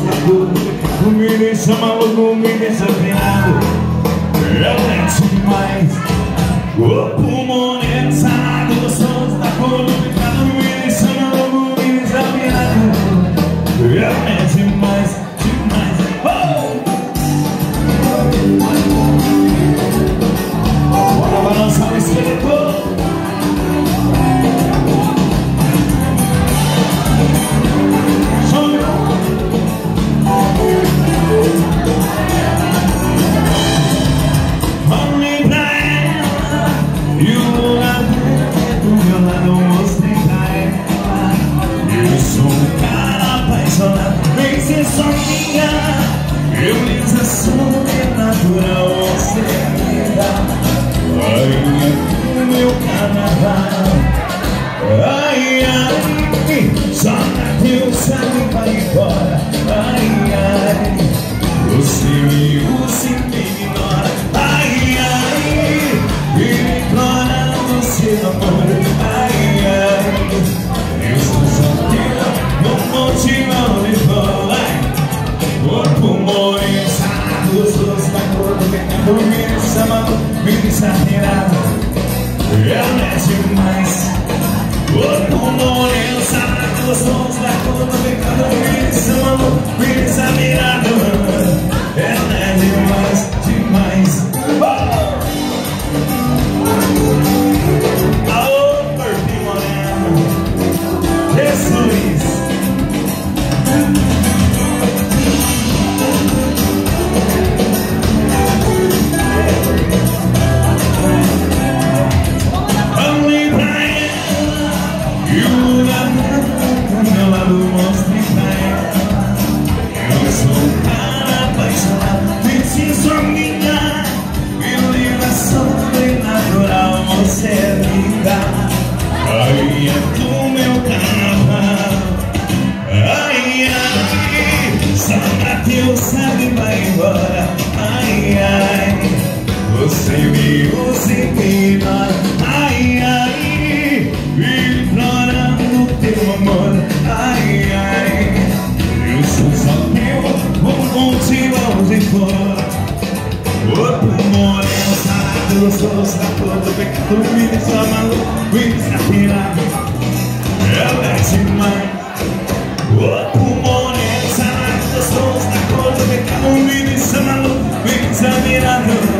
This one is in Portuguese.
gostoso da cor Me deixa maluco, me deixa Ela é demais. O Ai, ai Você me usa e me ignora Ai, ai E me implora você amor Ai, ai Eu sou solteira Não motivo me fala Corpo moreno, sarado, gostoso da cor do pecado Me deixa maluco, me Ela é demais Corpo moreno, sarado, gostoso da cor do pecado Preciso minha Meu livro sobrenatural Você me dá Ai, é do meu carnaval. Ai, ai pra Deus sabe vai embora. Ai, ai. Você me usa e me ignora. Ai, ai. Implorando teu amor. Ai, ai. Eu sou só teu. Vou contigo onde for los ojos a puerta que tú vives la mano, vives la gira. Pulmones, a los ojos a puerta vives la vives la.